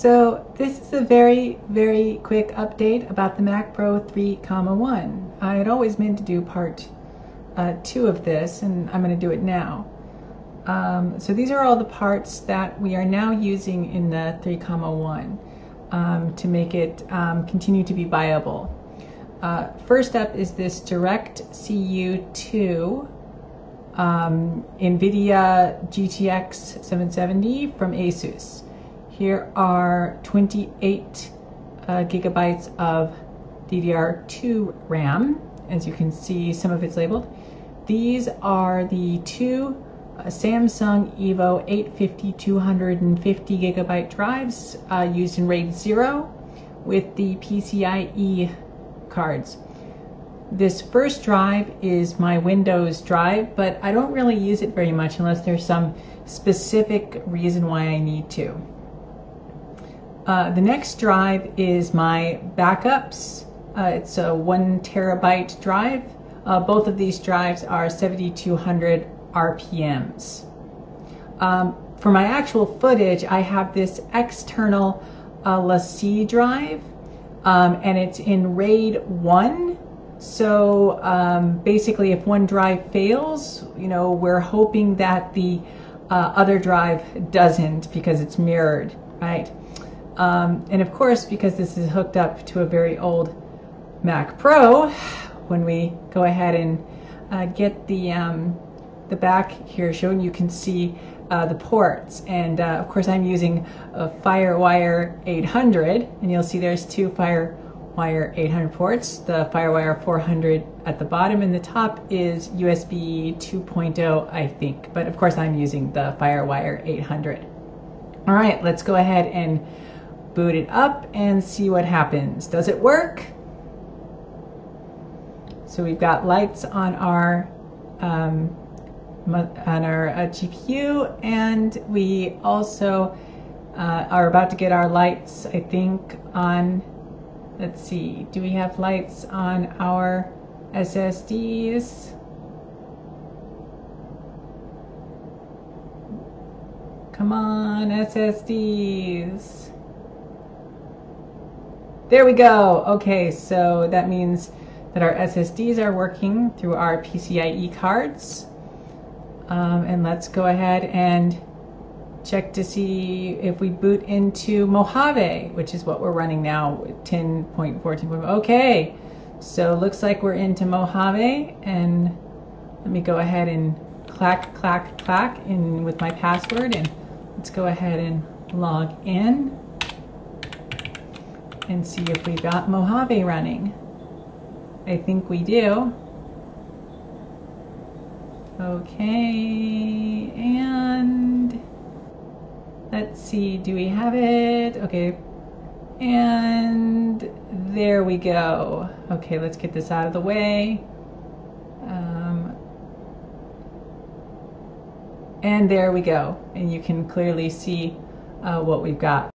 So this is a very, very quick update about the Mac Pro 3, 1. I had always meant to do part uh, two of this, and I'm going to do it now. Um, so these are all the parts that we are now using in the 3, 1 um, to make it um, continue to be viable. Uh, first up is this Direct CU2 um, NVIDIA GTX 770 from Asus. Here are 28 uh, gigabytes of DDR2 RAM. As you can see, some of it's labeled. These are the two uh, Samsung Evo 850 250 gigabyte drives uh, used in RAID 0 with the PCIe cards. This first drive is my Windows drive, but I don't really use it very much unless there's some specific reason why I need to. Uh, the next drive is my backups. Uh, it's a one terabyte drive. Uh, both of these drives are 7200 RPMs. Um, for my actual footage, I have this external uh, LaCie drive, um, and it's in RAID 1. So um, basically, if one drive fails, you know, we're hoping that the uh, other drive doesn't because it's mirrored, right? Um, and of course, because this is hooked up to a very old Mac Pro, when we go ahead and uh, get the, um, the back here shown, you can see uh, the ports. And uh, of course, I'm using a FireWire 800, and you'll see there's two FireWire 800 ports. The FireWire 400 at the bottom, and the top is USB 2.0, I think. But of course, I'm using the FireWire 800. All right, let's go ahead and boot it up and see what happens. Does it work? So we've got lights on our um, on our uh, GPU, and we also uh, are about to get our lights. I think on. Let's see. Do we have lights on our SSDs? Come on, SSDs. There we go. Okay, so that means that our SSDs are working through our PCIe cards. Um, and let's go ahead and check to see if we boot into Mojave, which is what we're running now, 10.14. Okay, so looks like we're into Mojave, and let me go ahead and clack, clack, clack in with my password, and let's go ahead and log in and see if we've got Mojave running. I think we do. Okay, and let's see, do we have it? Okay, and there we go. Okay, let's get this out of the way. Um, and there we go. And you can clearly see uh, what we've got.